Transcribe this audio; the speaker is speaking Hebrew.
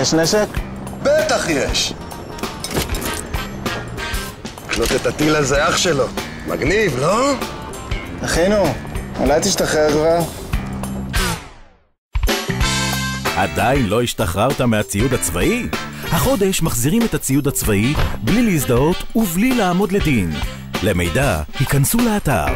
יש נשק? בטח יש! לקנות את הטיל הזה אח שלו. מגניב, לא? אחינו, אולי תשתחרר כבר? עדיין לא השתחררת מהציוד הצבאי? החודש מחזירים את הציוד הצבאי בלי להזדהות ובלי לעמוד לדין. למידע, היכנסו לאתר